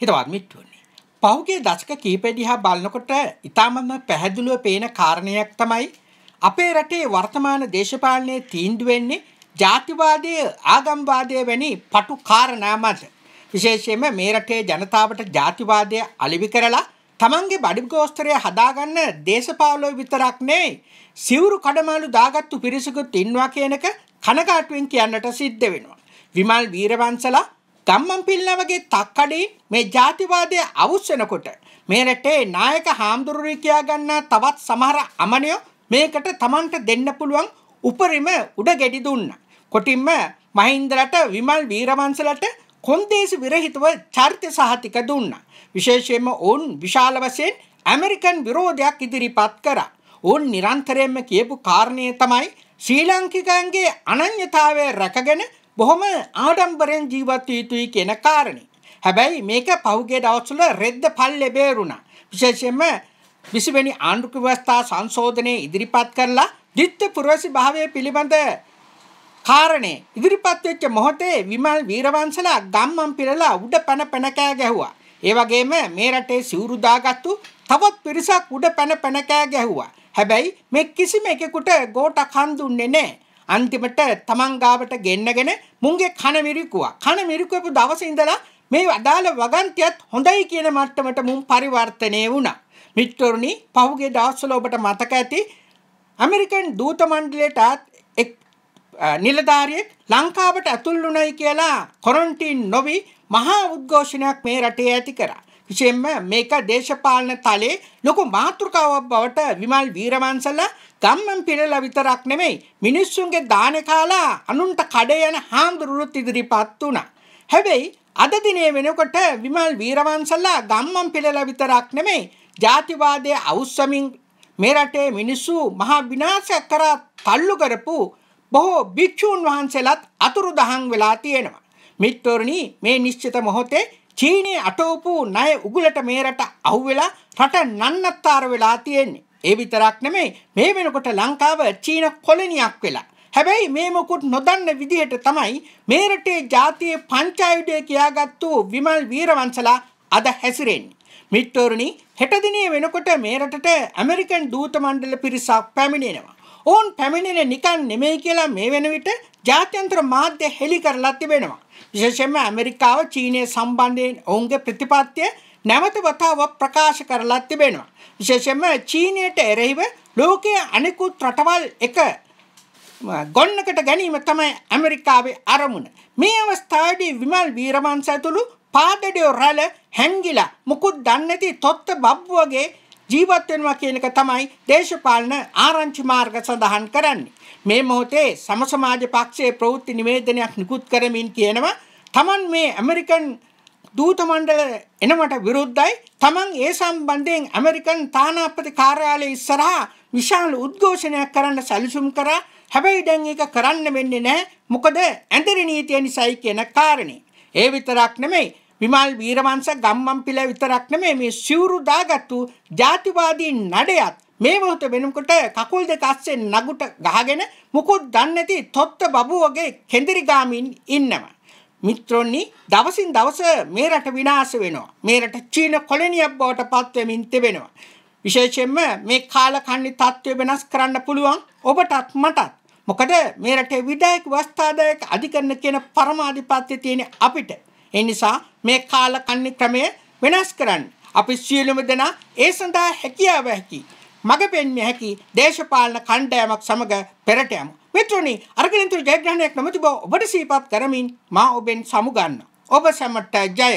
හිතවත් මිට්ටුවන්නේ. පහුගේ දශක කීපය දිහා බලනකොට ඊටමම පැහැදිලිව පේන කාරණයක් තමයි අපේ රටේ වර්තමාන දේශපාලනයේ තීන්දුව වෙන්නේ ජාතිවාදය ආගම්වාදය වැනි පටු කාරණා මත. විශේෂයෙන්ම මේ රටේ ජනතාවට ජාතිවාදය අලිවි කරලා තමන්ගේ බඩිගෝස්තරය හදාගන්න දේශපාලෝ විතරක් නෙවෙයි සිවුරු කඩමාළු දාගත්තු පිරිසකුත් ඉන්නවා කියනක කනකාටුවෙන් කියන්නට සිද්ධ වෙනවා. විමල් වීරවංශලා ගම්මන් පිල්ලා වගේ තක්කඩේ මේ ජාතිවාදය අවුස්සනකොට මේ රටේ නායක හාමුදුරුවෝ කියා ගන්නා තවත් සමහර අමනියෝ මේකට Tamanට දෙන්න පුළුවන් උපරිම උඩ ගෙඩි දුන්නා. කොටින්ම මහින්දලට විමල් වීරවංශලට කොන්දේසි විරහිතව චරිත සහතික දුන්නා. විශේෂයෙන්ම ඔවුන් විශාල වශයෙන් ඇමරිකන් විරෝධයක් ඉදිරිපත් කරා. ඔවුන් නිරන්තරයෙන්ම කියපු කාරණය තමයි ශ්‍රී ලාංකිකයන්ගේ අනන්‍යතාවය රැකගෙන බොහොම ආඩම්බරෙන් ජීවත් යුතුයි කියන කාරණේ. හැබැයි මේක පහුගිය දවස්වල රෙද්ද පල්ලේ බේරුණා. විශේෂයෙන්ම 20 වෙනි ආණ්ඩුක්‍රම ව්‍යවස්ථා සංශෝධනය ඉදිරිපත් කරලා ditth පුරවැසි භාවය පිළිබඳ කාරණේ ඉදිරිපත් වෙච්ච මොහොතේ විමල් වීරවංශලා ගම්මන් පිරලා උඩ පැන පැන කෑ ගැහුවා. ඒ වගේම මේ රටේ සිවුරු දාගත්තු තවත් පිරිසක් උඩ පැන පැන කෑ ගැහුවා. හැබැයි මේ කිසිම එකෙකුට ගෝටක් හන් දුන්නේ නැහැ. අන්තිමට තමන් ගාවට ගෙන්නගෙන මුන්ගේ කන මිරිකුවා. කන මිරිකුවපු දවසේ ඉඳලා මේ අදාළ වගන්තියත් හොඳයි කියන මට්ටමට මුන් පරිවර්තනය වුණා. මිත්‍රෝනි පහුගිය දවස්වල ඔබට මතක ඇති ඇමරිකන් දූත මණ්ඩලයටත් එක් නිලධාරියෙක් ලංකාවට ඇතුල් වුණයි කියලා කොරන්ටීන් නොවි මහා උද්ඝෝෂණයක් මේ රටේ ඇති කරා. විශේෂයෙන්ම මේක දේශපාලන තලයේ ලොකු මාතෘකාවක් බවට විමල් වීරවංශලා ගම්මන් පිරලා විතරක් නෙමෙයි මිනිස්සුන්ගේ දාන කාලා අනුන්ට කඩේ යන හාමුදුරුවොත් ඉදිරිපත් වුණා. හැබැයි අද දිනේ වෙනකොට විමල් වීරවංශලා ගම්මන් පිරලා විතරක් නෙමෙයි ජාතිවාදයේ අවුස්සමින් මේ රටේ මිනිස්සු මහා විනාශයක් කරා තල්ලු කරපු බොහෝ භික්ෂූන් වහන්සේලාත් අතුරුදහන් වෙලා තියෙනවා. මිත්‍රෝනි මේ නිශ්චිත මොහොතේ චීනයේ අටවපු ණය උගුලට මේ රට අහුවෙලා රට නන්නත්තර වෙලා තියෙන්නේ. ඒ විතරක් නෙමෙයි මේ වෙනකොට ලංකාව චීන කොලනියක් වෙලා. හැබැයි මේ මොකුත් නොදන්න විදිහට තමයි මේ රටේ ජාතියේ පංචායුධය කියාගත්තු විමල් වීරවංශලා අද හැසිරෙන්නේ. මිත්‍රෝනි හෙට දිනේ වෙනකොට මේ රටට ඇමරිකන් දූත මණ්ඩල පිරිසක් පැමිණෙනවා. ඔවුන් පැමිණෙන නිකන් නෙමෙයි කියලා මේ වෙන විට ජාත්‍යන්තර මාධ්‍ය හෙළි කරලා තිබෙනවා. විශේෂයෙන්ම ඇමරිකාව චීනය සම්බන්ධයෙන් ඔවුන්ගේ ප්‍රතිපත්තිය නැවත වතාවක් ප්‍රකාශ කරලා තිබෙනවා. විශේෂයෙන්ම චීනයට එරෙහිව ලෝකයේ අනෙකුත් රටවල් එක ගොන්නකට ගැනීම තමයි ඇමරිකාවේ අරමුණ. මේ අවස්ථාවේදී විමල් වීරවංශ ඇතුළු පාදඩියෝ රැළ හැංගිලා මුකුත් දන්නේ නැති තොත්ත බබ්බු වගේ ජීවත් වෙනවා කියන එක තමයි දේශපාලන ආරංචි මාර්ග සඳහන් කරන්නේ. මේ මොහොතේ සම සමාජ පක්ෂයේ ප්‍රවෘත්ති නිවේදනයක් නිකුත් කරමින් කියනවා තමන් මේ ඇමරිකන් දූත මණ්ඩල එනමට විරුද්ධයි. තමන් ඒ සම්බන්ධයෙන් ඇමරිකන් තානාපති කාර්යාලය ඉස්සරහා විශාල උද්ඝෝෂණයක් කරන්න සැලසුම් කරා. හැබැයි දැන් ඒක කරන්න වෙන්නේ නැහැ. මොකද ඇඳරි නීතිය නිසායි කියන කාරණේ. ඒ විතරක් නෙමෙයි. විමල් වීරවංශ ගම්මන්පිල විතරක් නෙමෙයි මේ සිවුරු දාගත්තු ජාතිවාදී නඩයත් මේ මොහොත වෙනකොට කකුල් දෙක අස්සේ නගුට ගහගෙන මුකුත් දන්නේ නැති තොත්ත බබු වගේ කෙඳිරි ගාමින් ඉන්නවා. මිත්‍රොනි දවසින් දවස මේ රට විනාශ වෙනවා. මේ රට චීන කොලොනියක් බවට පත් වෙමින් තිබෙනවා. විශේෂයෙන්ම මේ කාලකන්ණි තත්ත්වය වෙනස් කරන්න පුළුවන් ඔබටත් මටත්. මොකද මේ රටේ විධායක වස්තාදායක අධිකරණ කියන පරමාධිපත්‍ය තියෙන අපිට. ඒ නිසා මේ කාලකන්ණි ක්‍රමය වෙනස් කරන්න. අපි සියලුම දෙනා ඒ සඳහා හැකියාව හැකි. මග පෙන්විය හැකි දේශපාලන කණ්ඩායමක් සමග පෙරට යමු. මිත්‍රනි අරගලින්තුරු ජයග්‍රහණයක් නොමැති බව ඔබට සිහිපත් කරමින් මා ඔබෙන් සමුගන්න. ඔබ සැමට ජය